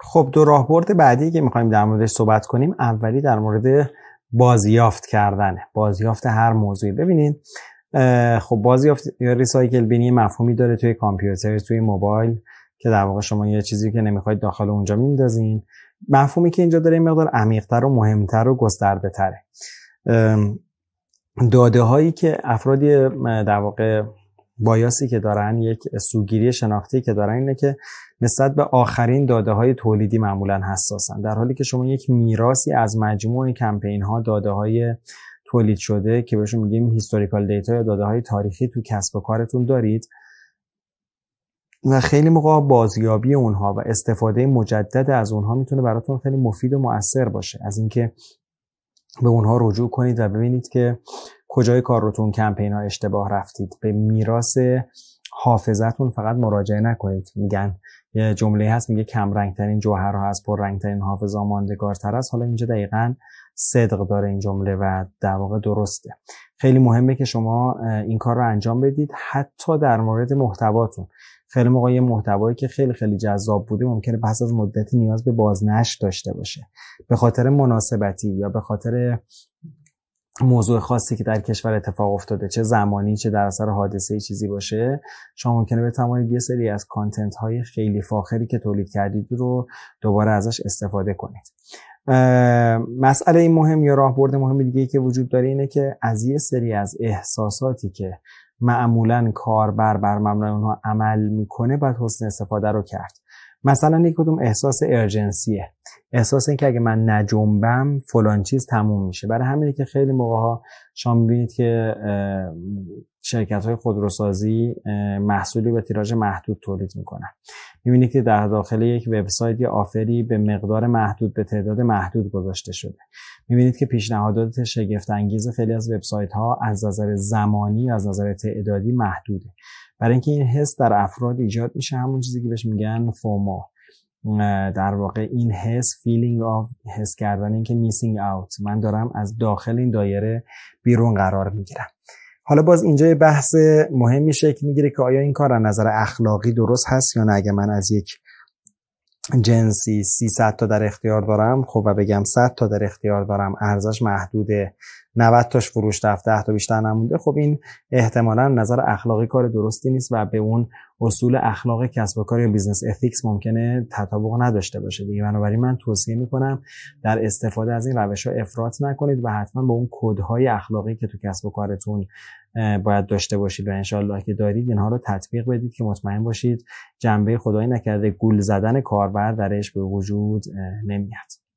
خب دو راهبرد بعدی که می‌خوایم در موردش صحبت کنیم اولی در مورد بازیافت کردنه بازیافت هر موضوعی. ببینید خب بازیافت یا ریسایکل بینی مفهومی داره توی کامپیوتر توی موبایل که در واقع شما یه چیزی که نمی‌خواید داخل اونجا میندازین. مفهومی که اینجا داره این مقدار عمیقتر و مهمتر و گسترده تره داده هایی که افرادی در واقع بایاسی که دارن یک سوگیری شناختی که دارن اینه که نسبت به آخرین داده های تولیدی معمولا حساسن. در حالی که شما یک میراسی از مجموع کمپین ها داده های تولید شده که بهشون میگیم هیستوریکال دیتا یا داده های تاریخی تو کسب و کارتون دارید و خیلی موقع بازیابی اونها و استفاده مجدد از اونها می‌تونه براتون خیلی مفید و مؤثر باشه. از اینکه به اونها رجوع کنید و ببینید که کجای کار روتون کمپین ها اشتباه رفتید؟ به میراث حافظتون فقط مراجعه نکنید. میگن یه جمله هست میگه کم رنگترین جوهرها از پر رنگترین حافظه ماندگارتر است. حالا اینجا دقیقا صدق داره این جمله و در واقع درسته. خیلی مهمه که شما این کار رو انجام بدید حتی در مورد محتواتون. خیلی موقع یه محتوایی که خیلی خیلی جذاب بوده ممکنه پس از مدتی نیاز به بازنشر داشته باشه. به خاطر مناسبتی یا به خاطر موضوع خاصی که در کشور اتفاق افتاده چه زمانی چه در اثر حادثه چیزی باشه شما ممکنه بتوانید یه سری از کانتنت های خیلی فاخری که تولید کردید رو دوباره ازش استفاده کنید. مسئله این مهم یا راهبرد مهم دیگه که وجود داره اینه که از یه سری از احساساتی که معمولا کاربر بر مبنای اونها عمل می‌کنه باید حسن استفاده رو کرد. مثلا یک کدوم احساس ارجنسیه احساس اینکه اگه من نجنبم فلان چیز تموم میشه. برای همینه که خیلی موقع ها شما می‌بینید که شرکت های خودروسازی محصولی به تیراژ محدود تولید می‌کنن. می‌بینید که در داخل یک وبسایت یا آفری به مقدار محدود به تعداد محدود گذاشته شده. می‌بینید که پیشنهادات شگفت انگیز خیلی از وبسایت ها از نظر زمانی از نظر تعدادی محدوده. برای اینکه این حس در افراد ایجاد میشه همون چیزی که بهش میگن فومو. در واقع این حس feeling of حس کردن اینکه missing out. من دارم از داخل این دایره بیرون قرار می‌گیرم. حالا باز اینجا بحث مهمی شکل می‌گیره که آیا این کار از نظر اخلاقی درست هست یا نه؟ اگه من از یک جنسی 300 تا در اختیار دارم خب و بگم 100 تا در اختیار دارم ارزش محدوده 90 تاش فروش رفت 10 تا بیشتر نمونده خب این احتمالا نظر اخلاقی کار درستی نیست و به اون اصول اخلاق کسب و کار یا business ethics ممکنه تطابق نداشته باشه دیگه. بنابراین من توصیه می‌کنم در استفاده از این روش ها افراط نکنید و حتما به اون کدهای اخلاقی که تو کسب و کارتون باید داشته باشید و انشالله که دارید اینها رو تطبیق بدید که مطمئن باشید جنبه خدایی نکرده گول زدن کاربر درش به وجود نمیاد.